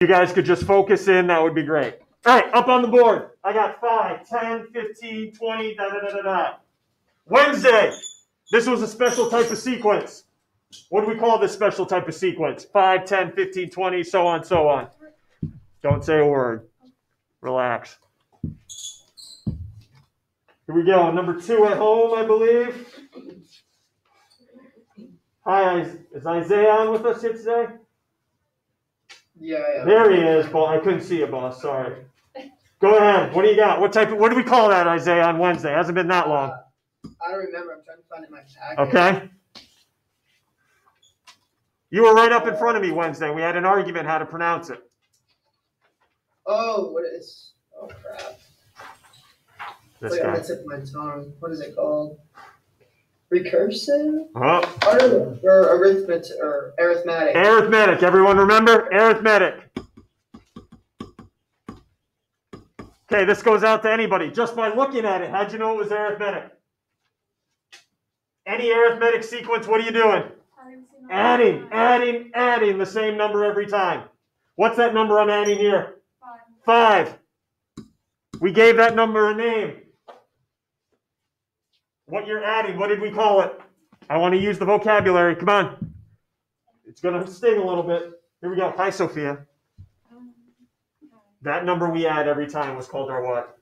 you guys could just focus in, that would be great. All right, up on the board. I got 5, 10, 15, 20, da da da da da. Wednesday. This was a special type of sequence. What do we call this special type of sequence? 5, 10, 15, 20, so on, so on. Don't say a word. Relax. Here we go. Number two at home, I believe. Hi, is Isaiah on with us here today? Yeah, yeah. There he is, Paul. I couldn't see you, boss. Sorry. Go ahead. What do you got? What type of, what do we call that, Isaiah, on Wednesday? Hasn't been that long. Uh, I don't remember. I'm trying to find it in my packet. Okay. You were right up in front of me Wednesday. We had an argument how to pronounce it. Oh, what is? Oh crap! This Wait, guy. the tip my tongue. What is it called? Recursive Oh, uh-huh. or, or arithmetic or arithmetic? arithmetic. Everyone remember? Arithmetic. Okay, this goes out to anybody. Just by looking at it, how'd you know it was arithmetic? Any arithmetic sequence, what are you doing? Adding, adding, adding the same number every time. What's that number I'm adding here? Five. Five. We gave that number a name. What you're adding, what did we call it? I want to use the vocabulary. Come on. It's going to sting a little bit. Here we go. Hi, Sophia. That number we add every time was called our what?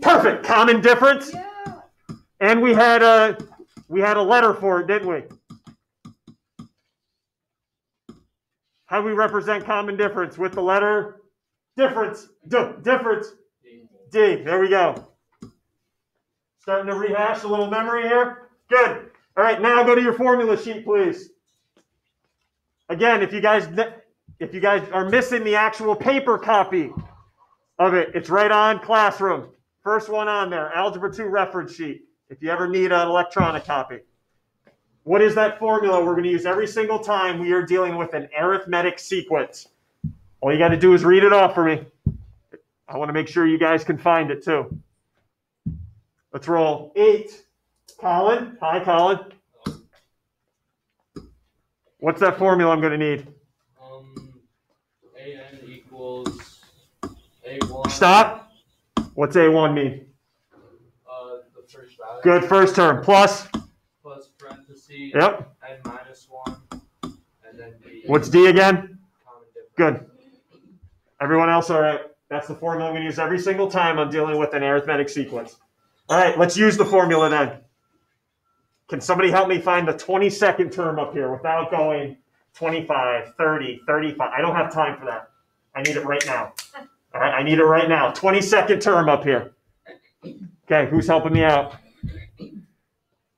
Perfect. Common difference. Yeah. And we had a we had a letter for it, didn't we? How do we represent common difference with the letter difference? D, difference. D. There we go. Starting to rehash a little memory here. Good. All right, now go to your formula sheet, please. Again, if you guys if you guys are missing the actual paper copy of it, it's right on Classroom. First one on there, Algebra 2 reference sheet, if you ever need an electronic copy. What is that formula we're going to use every single time we are dealing with an arithmetic sequence? All you got to do is read it off for me. I want to make sure you guys can find it too. Let's roll. Eight. Colin. Hi, Colin. What's that formula I'm going to need? Um, AN equals A1. Stop. What's A1 mean? Uh, the first value. Good first term. Plus. Plus parentheses. Yep. N minus 1. And then D. What's D again? Common difference. Good. Everyone else, all right. That's the formula we use every single time I'm dealing with an arithmetic sequence. All right, let's use the formula then. Can somebody help me find the 22nd term up here without going 25, 30, 35? I don't have time for that. I need it right now. All right, I need it right now. 22nd term up here. Okay, who's helping me out?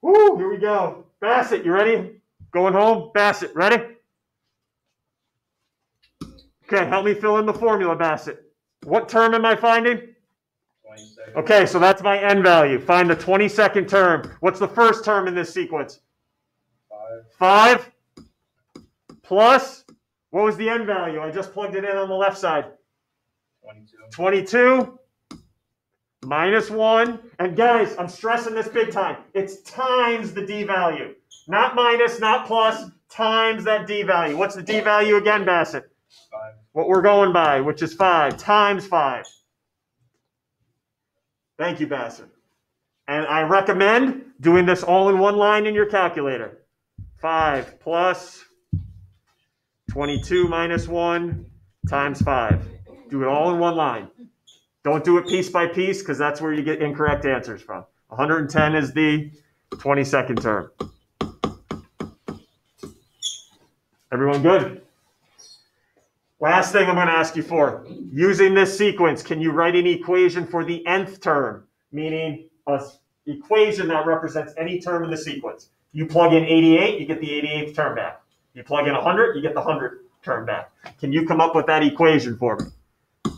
Woo, here we go. Bassett, you ready? Going home? Bassett, ready? Okay, help me fill in the formula, Bassett. What term am I finding? Okay, so that's my n value. Find the 22nd term. What's the first term in this sequence? Five. 5 plus, what was the n value? I just plugged it in on the left side. 22. 22 minus 1. And guys, I'm stressing this big time. It's times the d value. Not minus, not plus, times that d value. What's the d value again, Bassett? Five. What we're going by, which is 5 times 5. Thank you, Bassett. And I recommend doing this all in one line in your calculator. 5 plus 22 minus 1 times 5. Do it all in one line. Don't do it piece by piece because that's where you get incorrect answers from. 110 is the 22nd term. Everyone good? Last thing I'm going to ask you for. Using this sequence, can you write an equation for the nth term? Meaning a s- equation that represents any term in the sequence. You plug in 88, you get the 88th term back. You plug in 100, you get the 100th term back. Can you come up with that equation for me?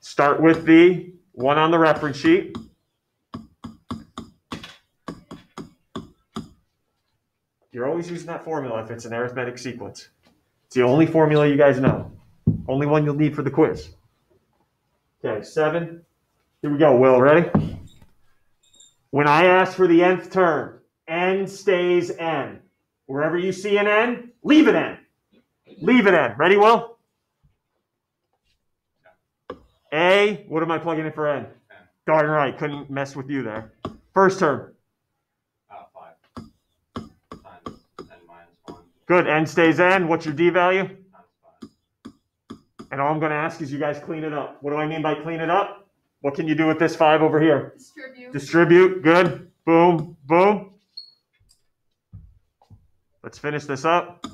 Start with the one on the reference sheet. You're always using that formula if it's an arithmetic sequence. It's the only formula you guys know. Only one you'll need for the quiz. Okay, seven. Here we go, Will. Ready? When I ask for the nth term, n stays n. Wherever you see an n, leave it n. Leave it n. Ready, Will? A, what am I plugging in for n? Darn right, couldn't mess with you there. First term, good, n stays n. What's your d value? And all I'm gonna ask is you guys clean it up. What do I mean by clean it up? What can you do with this five over here? Distribute. Distribute, good. Boom, boom. Let's finish this up.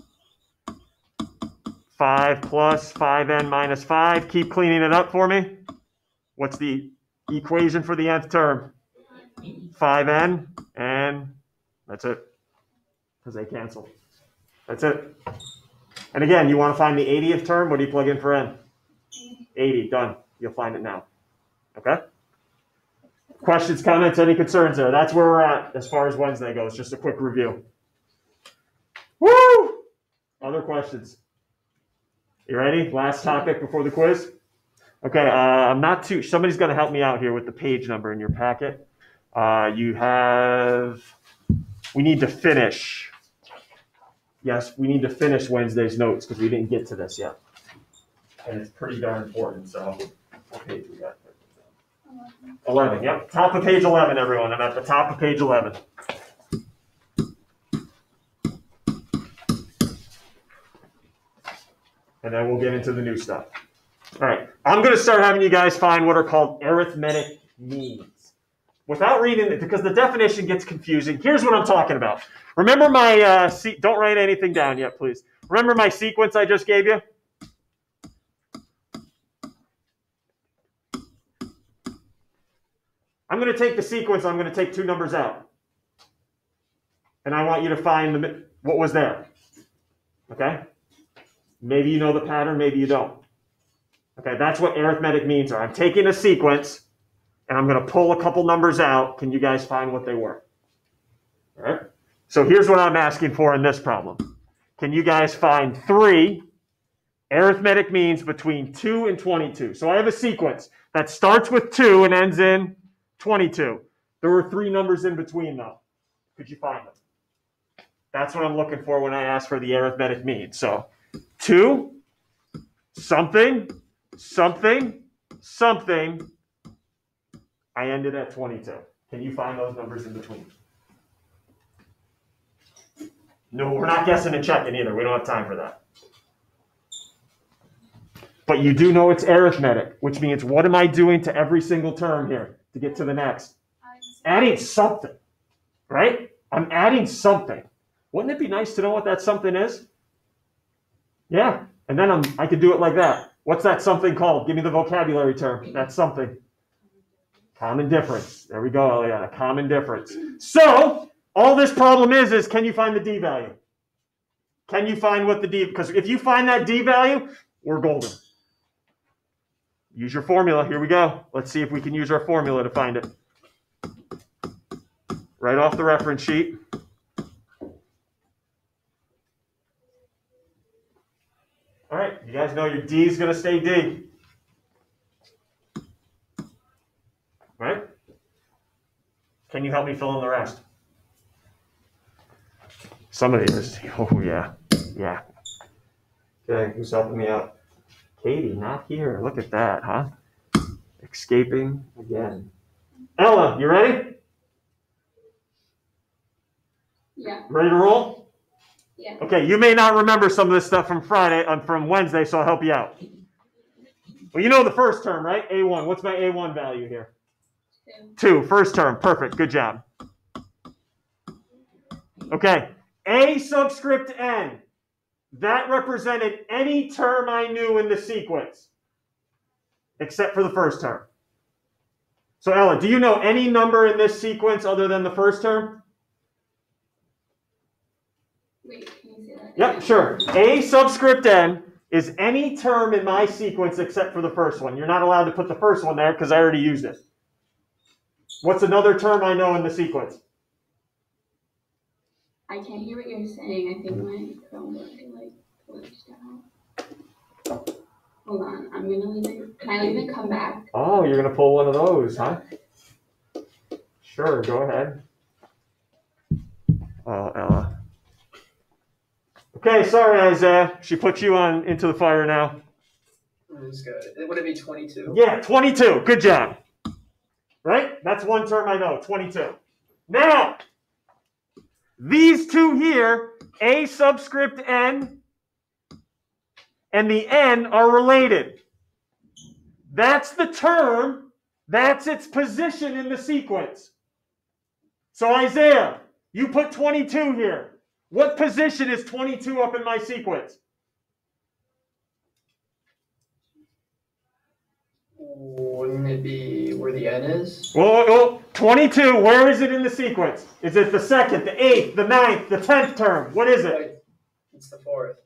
5 plus 5n minus 5. Keep cleaning it up for me. What's the equation for the nth term? 5n, and that's it. Because they cancel. That's it. And again, you want to find the 80th term? What do you plug in for n? 80, done. You'll find it now. Okay? Questions, comments, any concerns there? That's where we're at as far as Wednesday goes. Just a quick review. Woo! Other questions? You ready? Last topic before the quiz? Okay, uh, I'm not too. Somebody's going to help me out here with the page number in your packet. Uh, you have. We need to finish. Yes, we need to finish Wednesday's notes because we didn't get to this yet. And it's pretty darn important. So, what page we got? 11, yep. Top of page 11, everyone. I'm at the top of page 11. And then we'll get into the new stuff. All right. I'm going to start having you guys find what are called arithmetic means. Without reading it, because the definition gets confusing, here's what I'm talking about. Remember my, uh, se- don't write anything down yet, please. Remember my sequence I just gave you? I'm going to take the sequence, I'm going to take two numbers out. And I want you to find the, what was there. Okay? Maybe you know the pattern, maybe you don't. Okay, that's what arithmetic means. Are I'm taking a sequence and I'm going to pull a couple numbers out. Can you guys find what they were? All right. So here's what I'm asking for in this problem. Can you guys find three arithmetic means between 2 and 22? So I have a sequence that starts with 2 and ends in 22. There were three numbers in between, though. Could you find them? That's what I'm looking for when I ask for the arithmetic mean. So, 2, something, something, something. I ended at 22. Can you find those numbers in between? No, we're not guessing and checking either. We don't have time for that. But you do know it's arithmetic, which means what am I doing to every single term here to get to the next? Adding something, right? I'm adding something. Wouldn't it be nice to know what that something is? Yeah, and then I'm, I could do it like that. What's that something called? Give me the vocabulary term. That's something. Common difference. There we go, Eliana. Common difference. So, all this problem is, is can you find the d value? Can you find what the d, because if you find that d value, we're golden. Use your formula. Here we go. Let's see if we can use our formula to find it. Right off the reference sheet. All right, you guys know your D is going to stay D. Right? Can you help me fill in the rest? Somebody is. Oh, yeah. Yeah. Okay, who's helping me out? Katie, not here. Look at that, huh? Escaping again. Ella, you ready? Yeah, Ready to roll? yeah. Okay, you may not remember some of this stuff from Friday, um, from Wednesday, so I'll help you out. Well, you know the first term, right? A1. What's my A1 value here? Two. First term. Perfect. Good job. Okay. A subscript n. That represented any term I knew in the sequence, except for the first term. So, Ella, do you know any number in this sequence other than the first term? Wait, can you say that? Yep, sure. A subscript n is any term in my sequence except for the first one. You're not allowed to put the first one there because I already used it. What's another term I know in the sequence? I can't hear what you're saying. I think my phone Chromebook like glitched out. Hold on, I'm gonna leave it. Can I leave it? Come back. Oh, you're gonna pull one of those, huh? Sure, go ahead. Oh, Ella. Okay, sorry, Isaiah. She put you on into the fire now. It's good. Would it be twenty-two? Yeah, 22. Good job. Right? That's one term I know, 22. Now, these two here, A subscript N and the N are related. That's the term, that's its position in the sequence. So, Isaiah, you put 22 here. What position is 22 up in my sequence? Wouldn't it be where the N is? Well, well, 22, where is it in the sequence? Is it the second, the eighth, the ninth, the tenth term? What is it? It's the fourth.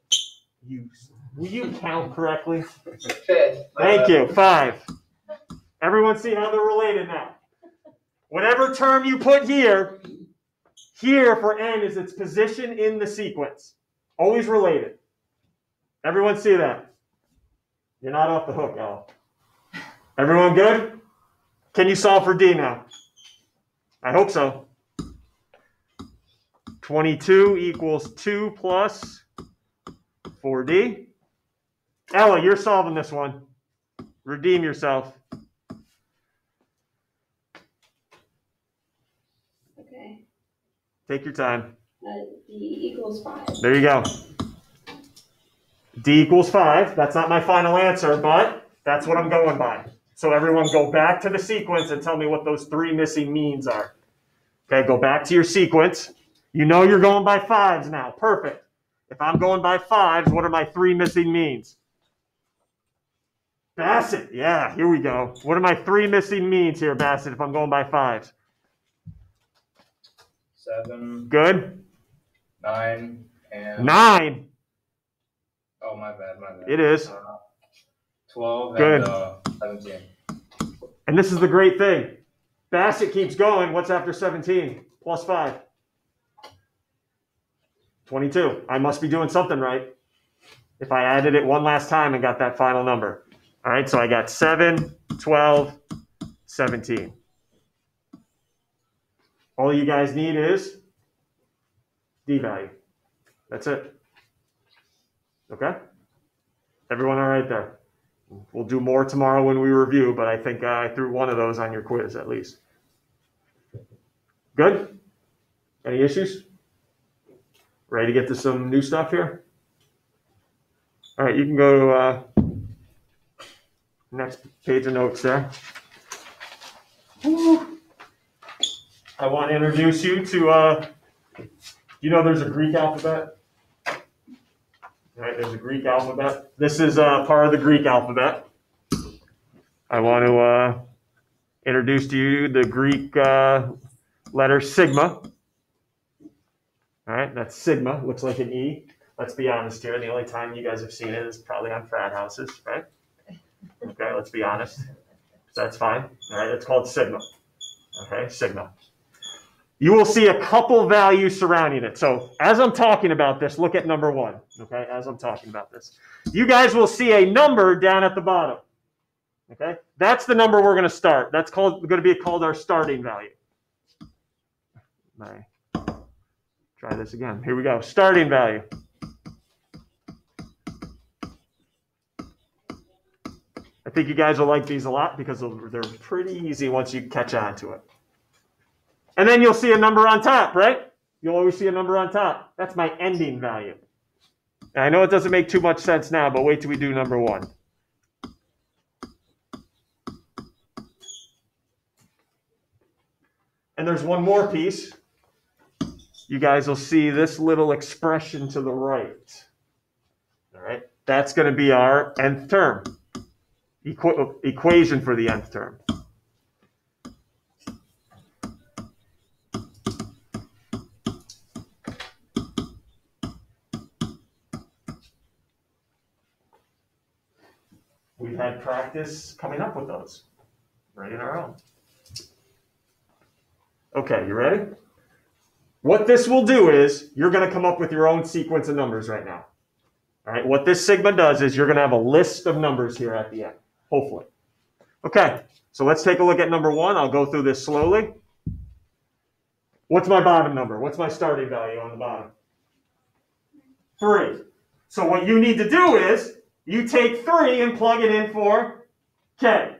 You, will you count correctly? Fifth. Thank bad. you. Uh, Five. Everyone see how they're related now. Whatever term you put here, here for n is its position in the sequence. Always related. Everyone see that? You're not off the hook, Al. Everyone good? Can you solve for D now? I hope so. 22 equals 2 plus 4D. Ella, you're solving this one. Redeem yourself. Okay, Take your time. uh, D equals five. There you go. D equals 5. That's not my final answer, but that's what I'm going by. So everyone go back to the sequence and tell me what those three missing means are. Okay, go back to your sequence. You know you're going by fives now. Perfect. If I'm going by fives, what are my three missing means? Bassett. Yeah, here we go. What are my three missing means here, Bassett, if I'm going by fives? Seven, Good? nine, and Nine. oh my bad, my bad. It is. Uh, Twelve Good. and uh, seventeen. And this is the great thing. Bassett keeps going. What's after 17? Plus 5. 22. I must be doing something right. If I added it one last time and got that final number. All right, so I got 7, 12, 17. All you guys need is D value. That's it. Okay? Everyone all right there? We'll do more tomorrow when we review, but I think I threw one of those on your quiz at least. Good? Any issues? Ready to get to some new stuff here? All right, you can go to uh, next page of notes there. Woo. I want to introduce you to, uh, you know, there's a Greek alphabet. Right, there's a Greek alphabet. This is uh, part of the Greek alphabet. I want to uh, introduce to you the Greek uh, letter sigma. All right, that's sigma. Looks like an E. Let's be honest here. The only time you guys have seen it is probably on frat houses, right? Okay, let's be honest. So that's fine. All right, it's called sigma. Okay, sigma. You will see a couple values surrounding it. So as I'm talking about this, look at number one. Okay, as I'm talking about this, you guys will see a number down at the bottom. Okay, that's the number we're going to start. That's called going to be called our starting value. My, try this again. Here we go. Starting value. I think you guys will like these a lot because they're pretty easy once you catch on to it. And then you'll see a number on top, right? You'll always see a number on top. That's my ending value. I know it doesn't make too much sense now, but wait till we do number one. And there's one more piece. You guys will see this little expression to the right. All right, that's going to be our nth term Equ- equation for the nth term. We've had practice coming up with those, writing our own. Okay, you ready? What this will do is you're going to come up with your own sequence of numbers right now. All right, what this sigma does is you're going to have a list of numbers here at the end, hopefully. Okay, so let's take a look at number one. I'll go through this slowly. What's my bottom number? What's my starting value on the bottom? three. So what you need to do is you take three and plug it in for K.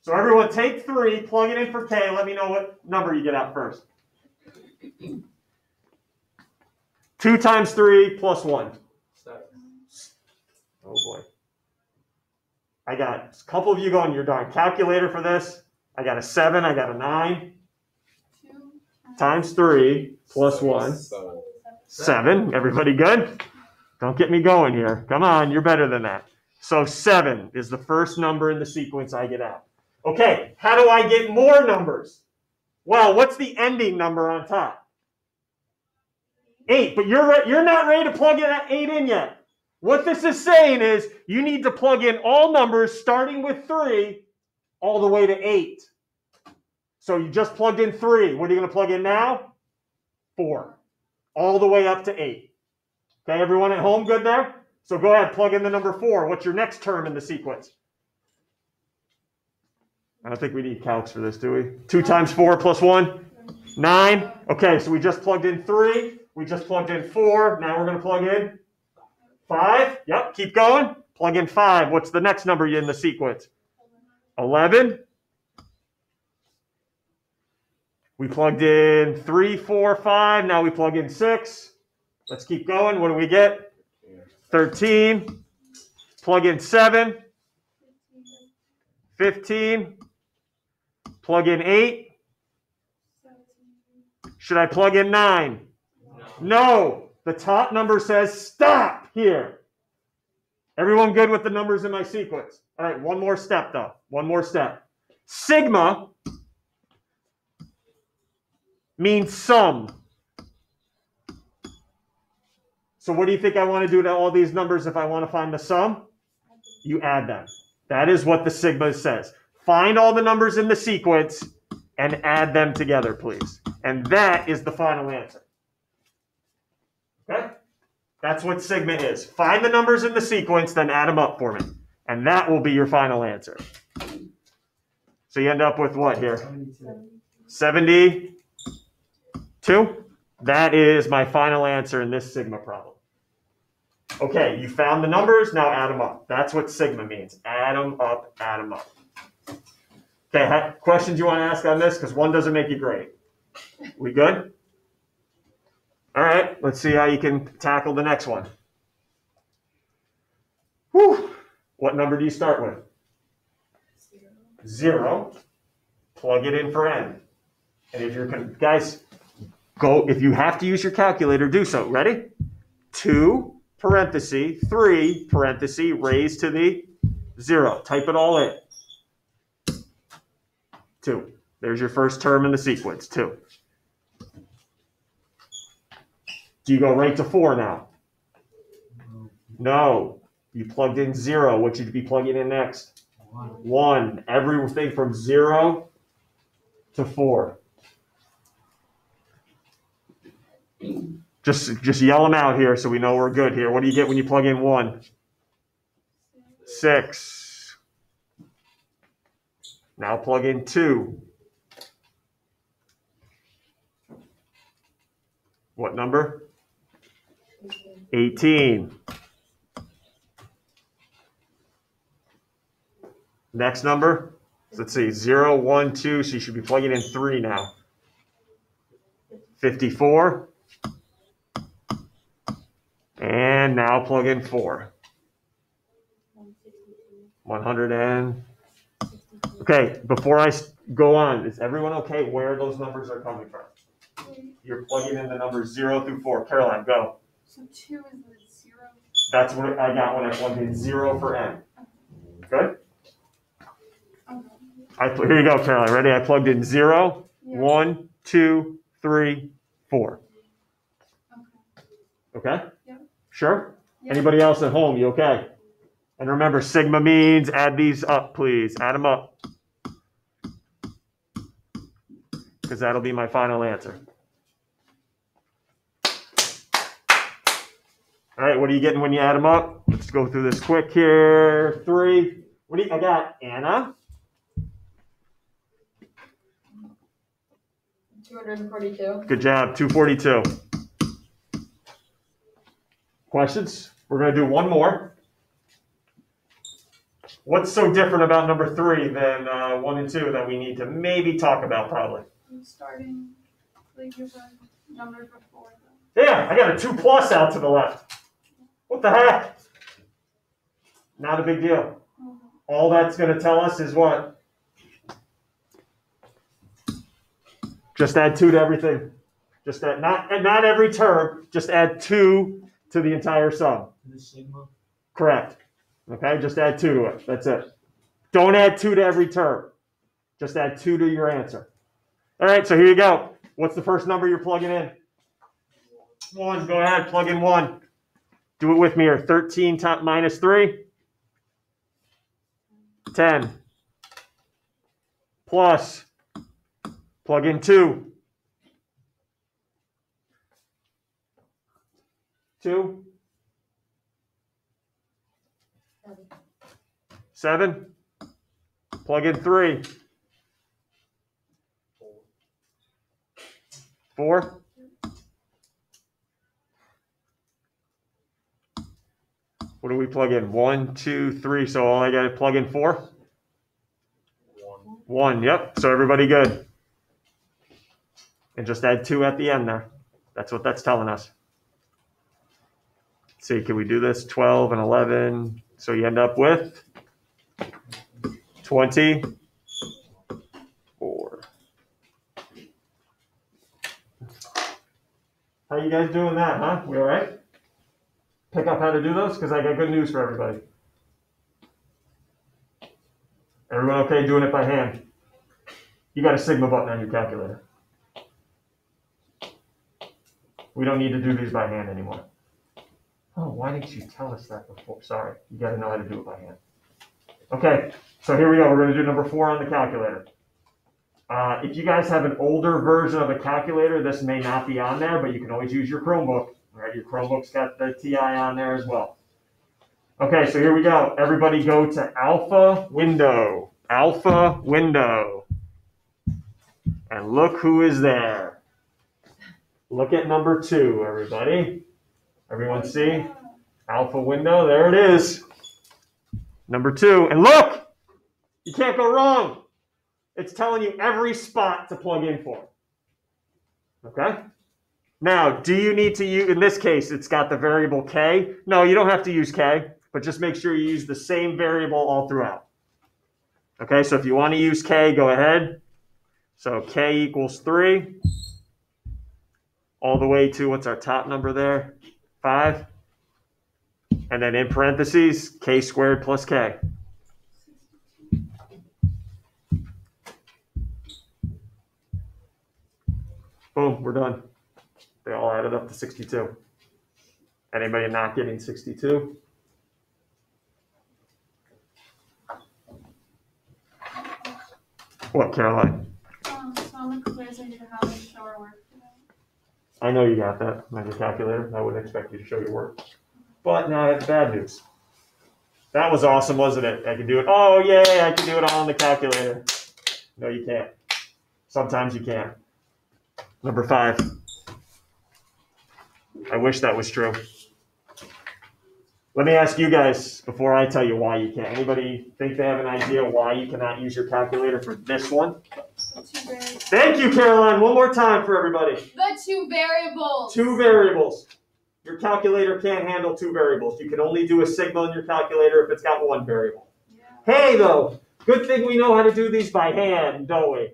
So everyone take three, plug it in for K. Let me know what number you get out first. Two times three plus one. Seven. Oh boy. I got a couple of you going your darn calculator for this. I got a seven, I got a nine. Two Times three plus one. Seven. Seven. Everybody good? Don't get me going here. Come on, you're better than that. So seven is the first number in the sequence I get out. Okay, how do I get more numbers? Well, what's the ending number on top? Eight, but you're you're not ready to plug in that eight in yet. What this is saying is you need to plug in all numbers starting with three all the way to eight. So you just plugged in three. What are you going to plug in now? Four all the way up to eight. Okay, everyone at home good there? So go ahead, plug in the number four. What's your next term in the sequence? I don't think we need calcs for this, do we? Two times four plus one? Nine. Okay, so we just plugged in three. We just plugged in four. Now we're going to plug in five. Yep, keep going. Plug in five. What's the next number in the sequence? 11. We plugged in three, four, five. Now we plug in six. Let's keep going. What do we get? 13. Plug in seven. 15. Plug in eight. Should I plug in nine? No. The top number says stop here. Everyone good with the numbers in my sequence? All right, one more step though. One more step. Sigma means sum. So what do you think I want to do to all these numbers if I want to find the sum? You add them. That is what the sigma says. Find all the numbers in the sequence and add them together, please. And that is the final answer. Okay? That's what sigma is. Find the numbers in the sequence, then add them up for me. And that will be your final answer. So you end up with what here? 72? That is my final answer in this sigma problem. Okay, you found the numbers, now add them up. That's what sigma means. Add them up, add them up. Okay, questions you want to ask on this? Because one doesn't make you great. We good? All right, let's see how you can tackle the next one. Whew. What number do you start with? Zero. Zero. Plug it in for n. And if you're, guys, go, if you have to use your calculator, do so. Ready? Two, parenthesis, three, parenthesis, raised to the zero. Type it all in. Two. There's your first term in the sequence, two. Do you go right to four now? No. You plugged in zero. What should you be plugging in next? One. Everything from zero to four. Just just yell them out here so we know we're good here. What do you get when you plug in one? Six. Now plug in two. What number? 18. Next number? Let's see, 0, 1, 2. So you should be plugging in 3 now. 54. And now plug in 4. 100 and. Okay, before I go on, is everyone okay where those numbers are coming from? You're plugging in the numbers 0 through 4. Caroline, go. So two is the zero. That's what I got when I plugged in 0 for n. Good? Okay. I, here you go, Caroline. Ready? I plugged in 0, Yeah. 1, 2, 3, 4. Okay. Okay? Sure? Yeah. Anybody else at home, you okay? And remember, sigma means add these up, please. Add them up. Because that'll be my final answer. All right, what are you getting when you add them up? Let's go through this quick here. Three. What do you, I got Anna. Two hundred and forty-two. Good job. 242. Questions? We're gonna do one more. What's so different about number three than uh, one and two that we need to maybe talk about probably? I'm starting, like your numbers before though. Yeah, I got a two plus out to the left. What the heck? Not a big deal. All that's gonna tell us is what? Just add two to everything. Just add, not, not every term, just add two to the entire sum. Correct. Okay, just add two to it. That's it. Don't add two to every term. Just add two to your answer. All right, so here you go. What's the first number you're plugging in? One. Go ahead, plug in one. Do it with me here. 13 top minus 3. 10. Plus. Plug in 2. 2. Seven. Plug in three. Four. What do we plug in? One, two, three. So all I got to plug in four? One. One. Yep. So everybody good. And just add two at the end there. That's what that's telling us. See, can we do this? 12 and 11. So you end up with 24. How you guys doing that, huh? We all right? Pick up how to do those? Because I got good news for everybody. Everyone okay doing it by hand? You got a Sigma button on your calculator. We don't need to do these by hand anymore. Oh, why didn't you tell us that before? Sorry, you got to know how to do it by hand. Okay, so here we go. We're going to do number four on the calculator. Uh, if you guys have an older version of a calculator, this may not be on there, but you can always use your Chromebook. Right, your Chromebook's got the TI on there as well. Okay, so here we go. Everybody go to Alpha Window. Alpha Window. And look who is there. Look at number two, everybody. Everyone see? Alpha window, there it is. Number two, and look! You can't go wrong. It's telling you every spot to plug in for. Okay? Now, do you need to use, in this case, it's got the variable k. No, you don't have to use k, but just make sure you use the same variable all throughout. Okay, so if you want to use k, go ahead. So k equals 3 all the way to what's our top number there? 5. And then in parentheses, k squared plus k. Boom, we're done. They all added up to 62. Anybody not getting 62? What, Caroline? Um, so how to show our work today. I know you got that on your calculator. I wouldn't expect you to show your work. But now I have bad news. That was awesome, wasn't it? I can do it. Oh, yay, I can do it all on the calculator. No, you can't. Sometimes you can. Number five. I wish that was true. Let me ask you guys before I tell you why you can't. Anybody think they have an idea why you cannot use your calculator for this one? The two variables. Thank you, Caroline. One more time for everybody. The two variables. Two variables. Your calculator can't handle two variables. You can only do a sigma in your calculator if it's got one variable. Yeah. Hey, though, good thing we know how to do these by hand, don't we?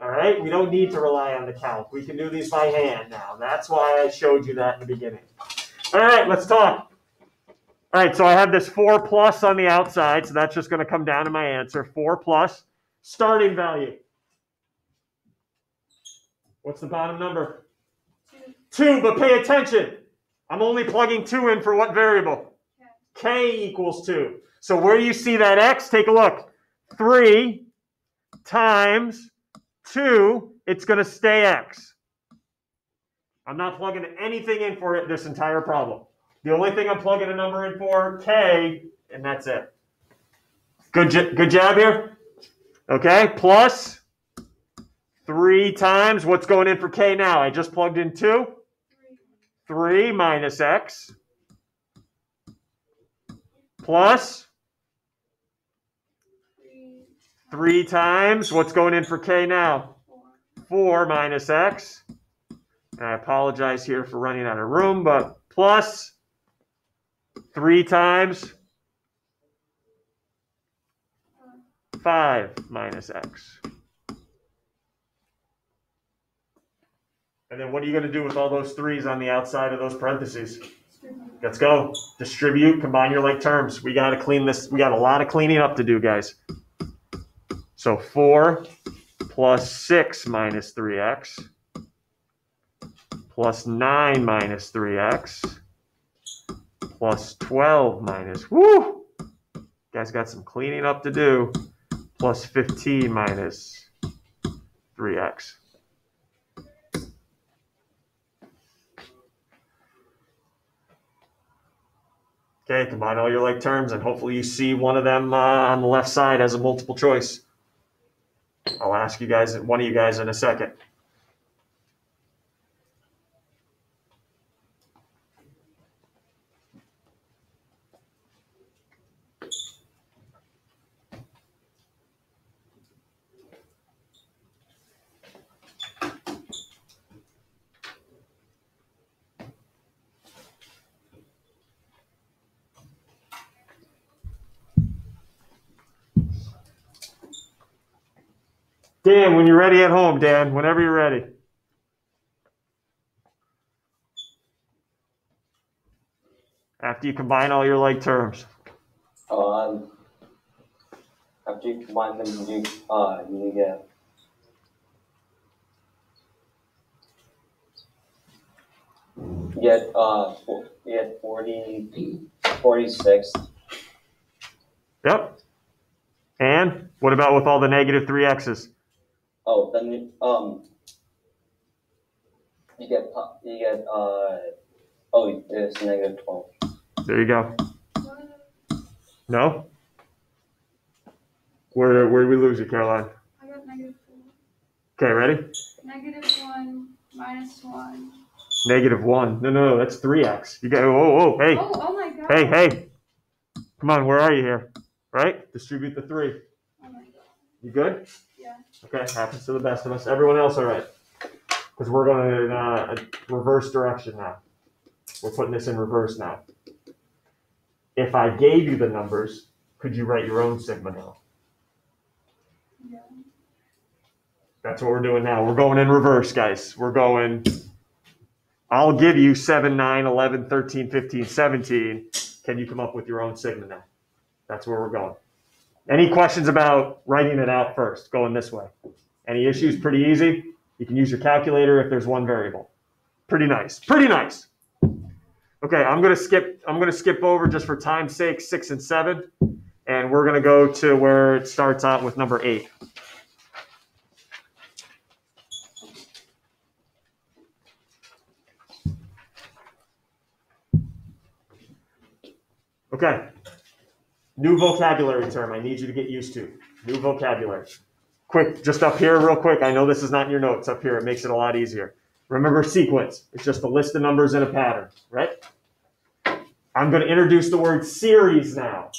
All right, we don't need to rely on the calc. We can do these by hand now. That's why I showed you that in the beginning. All right, let's talk. All right, so I have this 4 plus on the outside, so that's just going to come down to my answer. 4 plus. Starting value. What's the bottom number? Two. 2, but pay attention. I'm only plugging 2 in for what variable? K equals 2. So where you see that x, take a look. 3 times 2, it's going to stay x. I'm not plugging anything in for it this entire problem. The only thing I'm plugging a number in for, k, and that's it. Good, good job here? Okay, plus 3 times, what's going in for k now? I just plugged in 2. Three. minus x plus Three, times, what's going in for k now? 4 minus x. And I apologize here for running out of room, but plus 3 times 5 minus x. And then what are you going to do with all those threes on the outside of those parentheses? Let's go. Distribute, combine your like terms. We got to clean this. We got a lot of cleaning up to do, guys. So 4 plus 6 minus 3x plus 9 minus 3x plus 12 minus, whoo! Guys got some cleaning up to do. Plus 15 minus 3x. Okay, combine all your like terms and hopefully you see one of them uh, on the left side as a multiple choice. I'll ask you guys, one of you guys in a second. Dan, when you're ready at home, Dan, whenever you're ready. After you combine all your like terms. Um, after you combine them, you uh you get you get uh get 40, 46. Yep. And what about with all the negative three x's? Oh, then you, um you get you get uh oh it's negative twelve. There you go. No? Where where did we lose you, Caroline? I got negative four. Okay, ready? Negative one minus one. Negative one. No, no, no, that's three x. You go. Oh, oh, hey, Oh, oh my god. hey, hey. Come on, where are you here? Right? Distribute the three. Oh my god. You good? Yeah. Okay, happens to the best of us. Everyone else, all right? Because we're going in uh, a reverse direction now. We're putting this in reverse now. If I gave you the numbers, could you write your own sigma now? Yeah. That's what we're doing now. We're going in reverse, guys. We're going, I'll give you 7, 9, 11, 13, 15, 17. Can you come up with your own sigma now? That's where we're going. Any questions about writing it out first, going this way? Any issues? Pretty easy. You can use your calculator if there's one variable. Pretty nice. Pretty nice. Okay, I'm gonna skip. I'm gonna skip over just for time's sake six and seven, and we're gonna go to where it starts out with number eight. Okay. New vocabulary term I need you to get used to. New vocabulary. Quick, just up here, real quick. I know this is not in your notes up here. It makes it a lot easier. Remember sequence. It's just a list of numbers in a pattern, right? I'm going to introduce the word series now.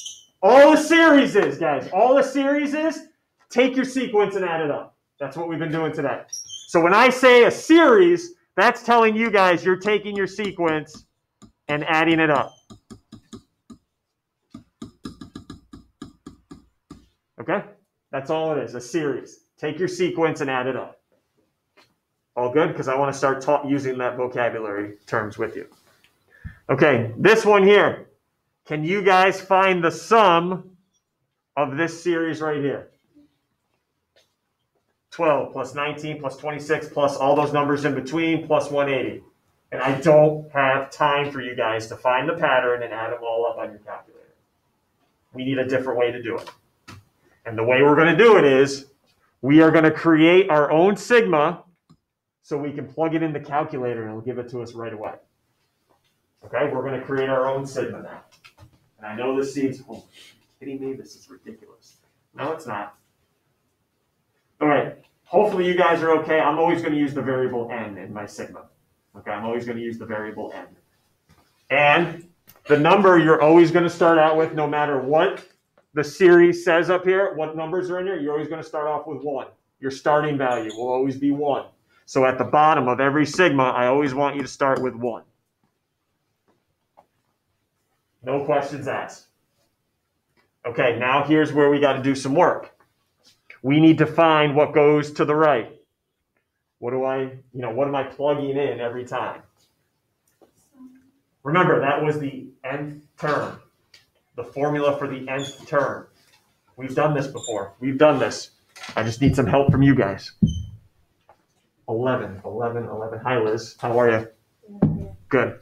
All the series is, guys, all the series is, take your sequence and add it up. That's what we've been doing today. So when I say a series, that's telling you guys you're taking your sequence and adding it up. Okay? That's all it is, a series. Take your sequence and add it up. All good? Because I want to start ta- using that vocabulary terms with you. Okay, this one here. Can you guys find the sum of this series right here? 12 plus 19 plus 26 plus all those numbers in between plus 180. And I don't have time for you guys to find the pattern and add them all up on your calculator. We need a different way to do it. And the way we're going to do it is we are going to create our own sigma so we can plug it in the calculator and it'll give it to us right away. Okay, we're going to create our own sigma now. And I know this seems, oh, kidding me? This is ridiculous. No, it's not. All right, hopefully you guys are okay. I'm always going to use the variable n in my sigma. Okay, I'm always going to use the variable n. And the number you're always going to start out with, no matter what the series says up here, what numbers are in here, you're always going to start off with one. Your starting value will always be one. So at the bottom of every sigma, I always want you to start with one. No questions asked. Okay, now here's where we got to do some work. We need to find what goes to the right. What do I, you know, what am I plugging in every time? Remember, that was the nth term, the formula for the nth term. We've done this before. We've done this. I just need some help from you guys. 11, 11, 11. Hi, Liz. How are you? Good.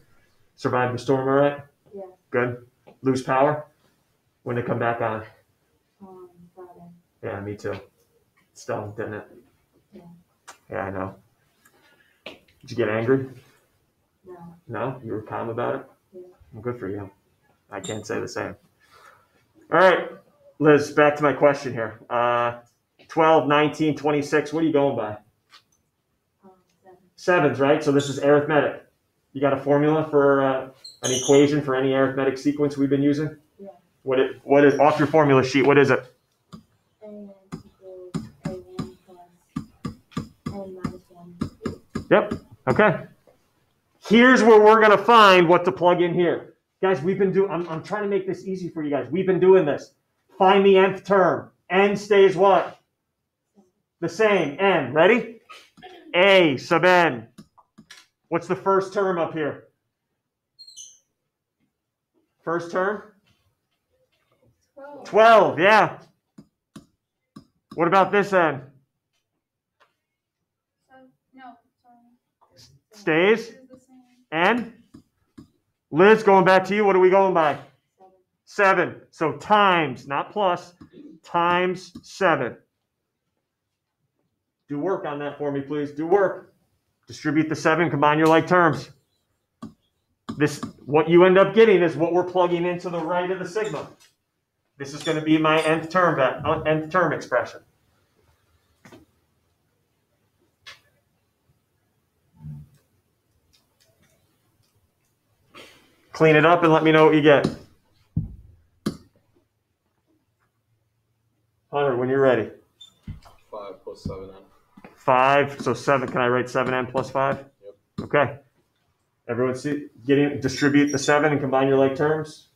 Survived the storm all right? Yeah. Good. Lose power? When to come back on? Um, Friday. Yeah, me too. Still, didn't it? Yeah. Yeah, I know. Did you get angry? No. No? You were calm about it? Yeah. Well, good for you. I can't say the same. All right, Liz, back to my question here. Uh, 12, 19, 26, what are you going by? Um, seven. Sevens, right? So this is arithmetic. You got a formula for uh, an equation for any arithmetic sequence we've been using? Yeah. What it, what is off your formula sheet? What is it? A n equals a n plus n minus one. Yep. Okay. Here's where we're gonna find what to plug in here, guys. We've been doing. I'm, I'm trying to make this easy for you guys. We've been doing this. Find the nth term. N stays what? The same. N. Ready? A sub n. What's the first term up here? First term? Twelve. 12, yeah. What about this end? So, no, sorry. Stays? N? Liz, going back to you, what are we going by? Seven. So times, not plus, times seven. Do work on that for me, please. Do work. Distribute the seven, combine your like terms. This, what you end up getting is what we're plugging into the right of the sigma. This is going to be my nth term, uh, nth term expression. Clean it up and let me know what you get. Hunter, when you're ready. Five plus seven n. Five, so seven. Can I write seven n plus five? Yep. Okay. Everyone see getting distribute the seven and combine your like terms.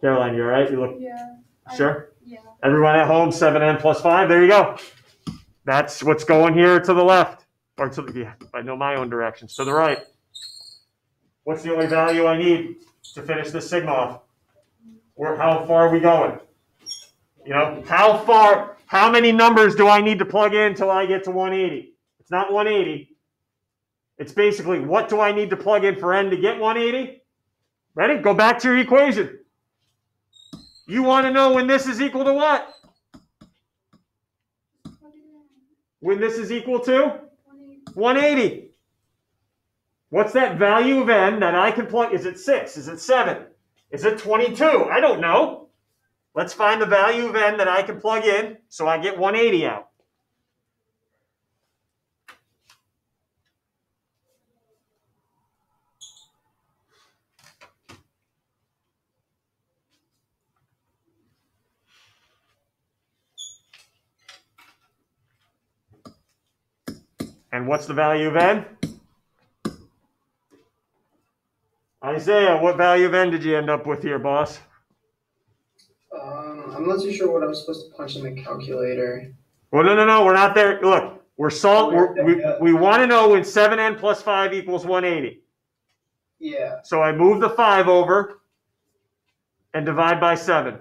Caroline, you all right? You look Yeah. I- sure. Yeah. Everyone at home, seven n plus five. There you go. That's what's going here to the left, or to the yeah. I know my own directions to the right. What's the only value I need to finish this sigma off? Where? How far are we going? You know, how far? How many numbers do I need to plug in until I get to 180? It's not 180. It's basically what do I need to plug in for n to get 180? Ready? Go back to your equation. You want to know when this is equal to what? When this is equal to Twenty. 180. What's that value of n that I can plug? Is it 6? Is it 7? Is it 22? I don't know. Let's find the value of n that I can plug in so I get 180 out. And what's the value of n? Isaiah, what value of n did you end up with here, boss? Um, I'm not too sure what I'm supposed to punch in the calculator. Well, no, no, no, we're not there. Look, we're sol- we're, we we want to know when 7n plus 5 equals 180. Yeah. So I move the 5 over and divide by 7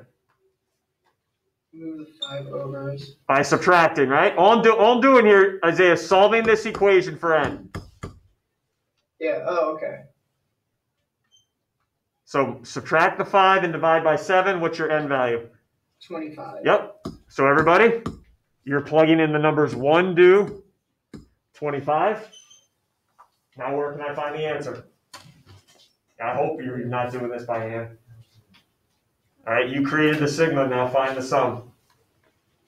Move the five overs. by subtracting, right? All I'm, do- all I'm doing here, Isaiah, is solving this equation for n. Yeah. Oh, okay. So subtract the 5 and divide by 7. What's your n value? Twenty-five. Yep. So everybody, you're plugging in the numbers 1 to 25. Now where can I find the answer? I hope you're not doing this by hand. All right, you created the sigma, now find the sum.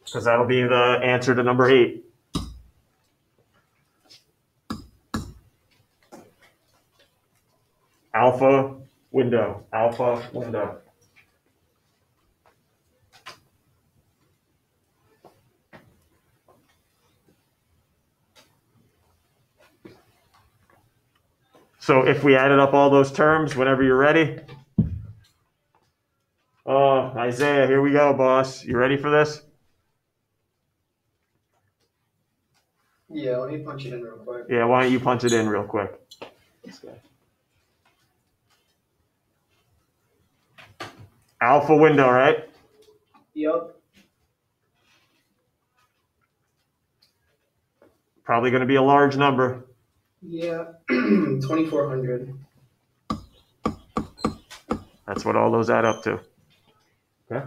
Because that'll be the answer to number 8. Alpha window, alpha window. So if we added up all those terms, whenever you're ready. Oh, Isaiah, here we go, boss. You ready for this? Yeah, let me punch it in real quick. Yeah, why don't you punch it in real quick? Alpha window, right? Yep. Probably going to be a large number. Yeah. 2400. That's what all those add up to. Okay.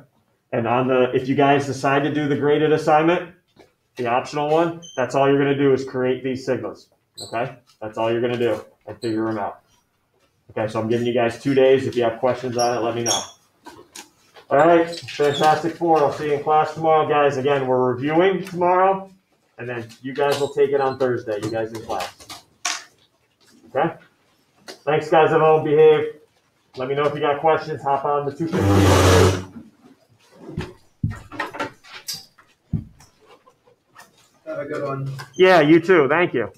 And on the, if you guys decide to do the graded assignment, the optional one, that's all you're going to do is create these sigmas. Okay. That's all you're going to do and figure them out. Okay. So I'm giving you guys two days. If you have questions on it, let me know. All right. Fantastic four. I'll see you in class tomorrow, guys. Again, we're reviewing tomorrow and then you guys will take it on Thursday. You guys in class. Okay. Thanks, guys. At home, behave. Let me know if you got questions. Hop on the 250. Have a good one. Yeah, you too. Thank you.